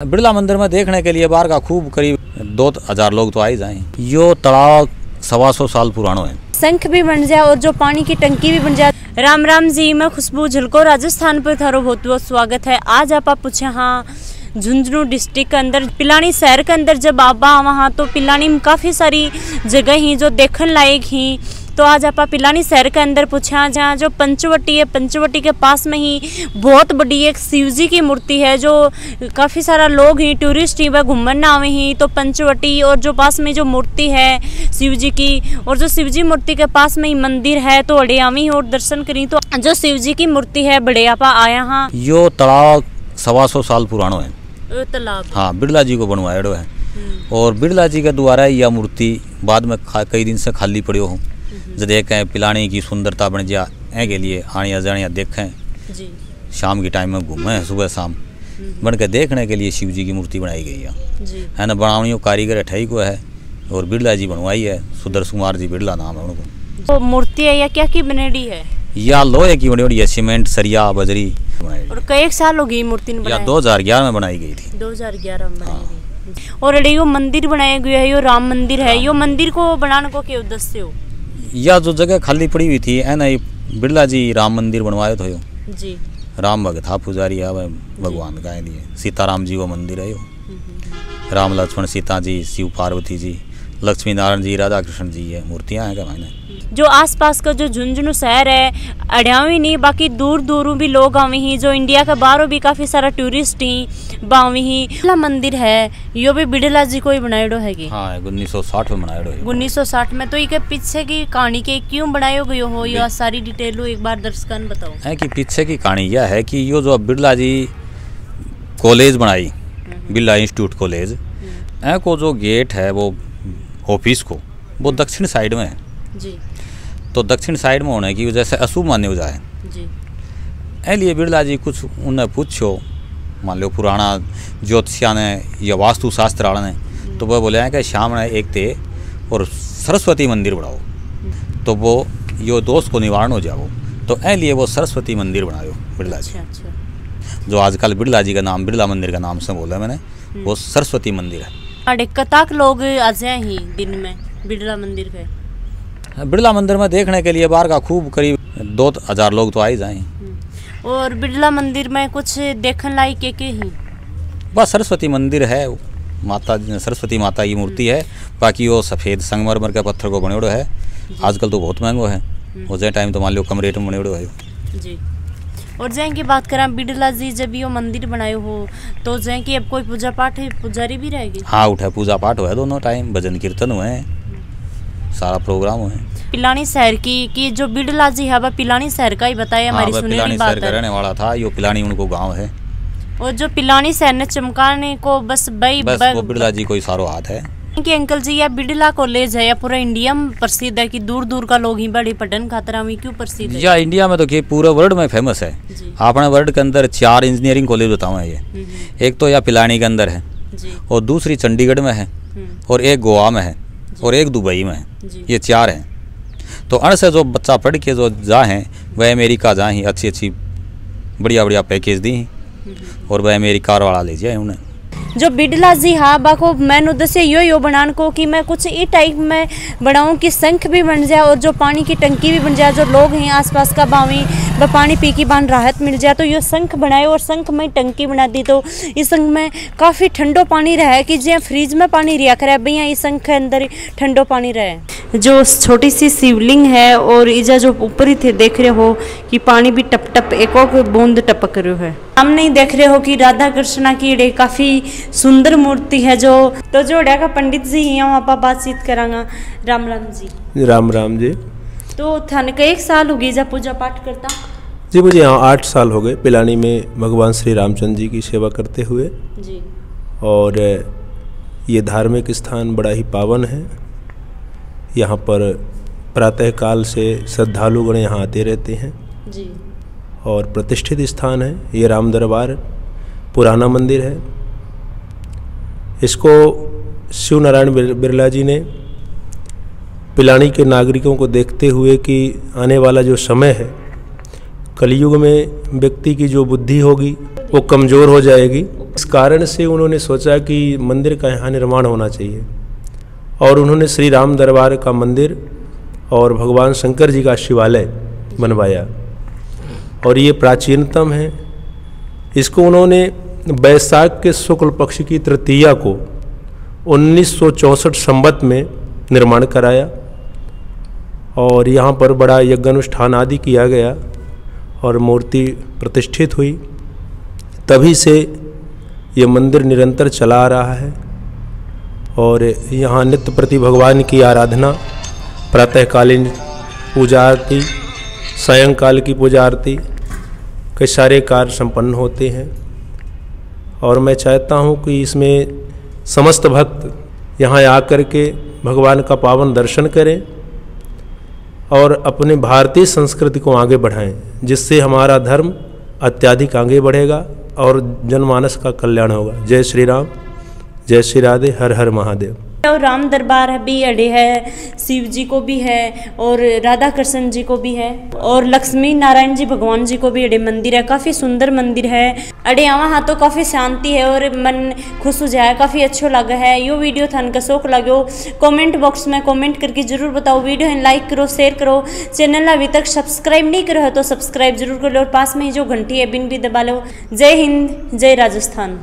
बिरला मंदिर में देखने के लिए बाहर का खूब करीब दो हज़ार लोग तो आ ही जाए। यो तालाब सवा सौ साल पुरानो है। शंख भी बन जाए और जो पानी की टंकी भी बन जाए। राम राम जी, मैं खुशबू झलको, राजस्थान पर थारो बहुत बहुत स्वागत है। आज आप पूछे हाँ झुंझुनू डिस्ट्रिक्ट के अंदर, पिलानी शहर के अंदर जब आप वहाँ तो पिलानी में काफ़ी सारी जगह ही जो देखने लायक ही। तो आज आप पिलानी शहर के अंदर पूछा जहाँ जो पंचवटी है पंचवटी के पास में ही बहुत बड़ी एक शिव जी की मूर्ति है जो काफ़ी सारा लोग ही टूरिस्ट ही वह घूमने आवे ही तो पंचवटी और जो पास में जो मूर्ति है शिव जी की और जो शिव जी मूर्ति के पास में ही मंदिर है तो अड़े आवी और दर्शन करी तो जो शिव जी की मूर्ति है बड़े आपा आया हाँ। यो तालाब सवा सौ साल पुरानो है। तालाब। हाँ बिरला जी को बनवाएड़ो है। और बिरला जी के द्वारा यह मूर्ति बाद में कई दिन से खाली पड़ियो हूँ। जो देखें पिलानी की सुंदरता बन जा ए के लिए आनिया जानिया देखें। जी। शाम के टाइम में घूमें सुबह शाम। बन के देखने के लिए शिव जी की मूर्ति बनाई गई है। है ना बनावनी कारीगर अठाई को है और बिरला जी बनवाई है सुदर्शन कुमार जी बिरला नाम है उनको। तो मूर्ति है या क्या की बनेड़ी है? या लोहे की बनी बड़ी है सीमेंट सरिया बजरी और कई साल हो गई मूर्ति या बनाए 2011 में बनाई गई थी। 2011 में बनाई गई। और अरे यो मंदिर बनाया गया है यो राम मंदिर है। यो मंदिर को बनाने को क्या उद्देश्य हो? या जो जगह खाली पड़ी हुई थी है ना ये बिरला जी राम मंदिर बनवाए थे जी। राम भगत था पुजारी है भगवान का है सीताराम जी वो मंदिर है राम लक्ष्मण सीता जी शिव पार्वती जी लक्ष्मी नारायण जी राधा कृष्ण जी है मूर्तियाँ हैं क्या मैंने जो आसपास का जो झुंझुनू शहर है अड़ियावी नहीं बाकी दूर दूर भी लोग आवे ही जो इंडिया के बाहरों भी काफ़ी सारा टूरिस्ट ही बावी ही। बिड़ला मंदिर है यो भी बिड़ला जी को ही बनाएड़ो है हाँ उन्नीस सौ साठ में बनाया यो उन्नीस सौ साठ में तो ये पीछे की कहानी के क्यों बनायो गयो हो यो सारी डिटेल एक बार दर्शकन बताओ। है कि पीछे की कहानी यह है कि यो जो बिरला जी कॉलेज बनाई बिरला इंस्टीट्यूट कॉलेज ऐ को जो गेट है वो ऑफ़िस को वो दक्षिण साइड में है। जी। तो दक्षिण साइड में होने की वजह से अशुभ मान्य हो जाए। जी। ए लिए बिरला जी कुछ उन्हें पूछो। मान लो पुराना ज्योतिषिया ने या वास्तुशास्त्र ने तो वह बोले हैं कि शाम ने एक थे और सरस्वती मंदिर बनाओ। तो वो यो दोष को निवारण हो जाओ। तो ए लिए वो सरस्वती मंदिर बनायो बिरला जी। अच्छा अच्छा। जो आजकल बिरला जी का नाम बिरला मंदिर का नाम से बोला मैंने वो सरस्वती मंदिर है। साढ़े कताक लोग आ ही दिन में बिड़ला मंदिर के बिरला मंदिर में देखने के लिए बाहर का खूब करीब दो हज़ार लोग तो आ ही जाए। और बिड़ला मंदिर में कुछ देखने लायक के के ही बस सरस्वती मंदिर है माता सरस्वती माता की मूर्ति है बाकी वो सफ़ेद संगमरमर के पत्थर को बनेड़ो है। आजकल तो बहुत महंगो है उस टाइम तो मान लो कम रेट में बनेड़ो है। जी। और जैन की बात करें बिड़ला जी जब यो मंदिर बनायो हो तो जैन की अब कोई पूजा पाठ है पुजारी भी रहेगी? हाँ उठे पूजा पाठ हुआ है दोनों टाइम भजन कीर्तन हुए सारा प्रोग्राम हुए पिलानी शहर की कि जो बिड़ला जी है वह पिलानी शहर का ही बताया हाँ हमारी सुनेरी पिलानी बात है। रहने वाला था यो पिलानी उनको गाँव है। और जो पिलानी शहर ने चमकाने को बस बई बस वो बिरला जी कोई सारो हाथ है। कि अंकल जी यह बिड़ला कॉलेज है या पूरा इंडिया में प्रसिद्ध है कि दूर दूर का लोग ही बड़ी पढ़न खातर आवी क्यों प्रसिद्ध है? या इंडिया में तो कि पूरे वर्ल्ड में फ़ेमस है। अपने वर्ल्ड के अंदर चार इंजीनियरिंग कॉलेज बताओ ये। हम्म, एक तो या पिलानी के अंदर है और दूसरी चंडीगढ़ में है हम्म, और एक गोवा में है और एक दुबई में है। ये चार हैं। तो अण से जो बच्चा पढ़ के जो जा हैं वह अमेरिका जा ही अच्छी अच्छी बढ़िया बढ़िया पैकेज दी और वह अमेरिका वाला ले जाए उन्हें। जो बिड़ला जी हाँ बाको मैंने उद्देश्य यो यो बनाने को कि मैं कुछ ई टाइप में बनाऊँ कि शंख भी बन जाए और जो पानी की टंकी भी बन जाए, जो लोग हैं आसपास का बावी वह पानी पी की बान राहत मिल जाए तो यो शंख बनाए और शंख में टंकी बना दी। तो इस शंख में काफ़ी ठंडो पानी रहे कि जिया फ्रिज में पानी रिया करे भैया इस शंख के अंदर ही ठंडो पानी रहे। जो छोटी सी शिवलिंग है और इजा जो ऊपर ही थे देख रहे हो कि पानी भी टप टप एक और बूंद टपक रहे है। सामने ही देख रहे हो कि राधा कृष्णा की ये काफ़ी सुंदर मूर्ति है जो तो जो का पंडित जी ही हैं आप बातचीत करांगा। राम राम जी। राम राम जी। तो थाने का एक साल होगी गई जब पूजा पाठ करता। जी मुझे यहाँ आठ साल हो गए पिलानी में भगवान श्री रामचंद्र जी की सेवा करते हुए। जी। और ये धार्मिक स्थान बड़ा ही पावन है। यहाँ पर प्रातःकाल से श्रद्धालुगण यहाँ आते रहते हैं। जी। और प्रतिष्ठित स्थान है ये राम दरबार पुराना मंदिर है। इसको शिव नारायण बिरला जी ने पिलानी के नागरिकों को देखते हुए कि आने वाला जो समय है कलयुग में व्यक्ति की जो बुद्धि होगी, वो कमज़ोर हो जाएगी। इस कारण से उन्होंने सोचा कि मंदिर का यहाँ निर्माण होना चाहिए। और उन्होंने श्री राम दरबार का मंदिर और भगवान शंकर जी का शिवालय बनवाया। और ये प्राचीनतम है। इसको उन्होंने बैसाख के शुक्ल पक्ष की तृतीया को उन्नीस संबत में निर्माण कराया। और यहाँ पर बड़ा यज्ञ अनुष्ठान आदि किया गया। और मूर्ति प्रतिष्ठित हुई। तभी से ये मंदिर निरंतर चला आ रहा है और यहाँ नित्य प्रति भगवान की आराधना, प्रातःकालीन पूजा आरती, सायंकाल की पूजा आरती के सारे कार्य संपन्न होते हैं। और मैं चाहता हूँ कि इसमें समस्त भक्त यहाँ आकर के भगवान का पावन दर्शन करें। और अपने भारतीय संस्कृति को आगे बढ़ाएँ, जिससे हमारा धर्म अत्याधिक आगे बढ़ेगा और जनमानस का कल्याण होगा। जय श्री राम जय श्री राधे, हर हर महादेव। और राम दरबार भी अड़े है, शिव जी को भी है और राधा कृष्ण जी को भी है और लक्ष्मी नारायण जी भगवान जी को भी अड़े मंदिर है, काफ़ी सुंदर मंदिर है। अड़े वहाँ तो काफ़ी शांति है और मन खुश हो जाए, काफ़ी अच्छो लगा है। यो वीडियो थान का शौक लगो कमेंट बॉक्स में कमेंट करके ज़रूर बताओ। वीडियो है, लाइक करो, शेयर करो। चैनल अभी तक सब्सक्राइब नहीं करो है तो सब्सक्राइब ज़रूर कर लो और पास में ही जो घंटी है बिन भी दबा लो। जय हिंद, जय राजस्थान।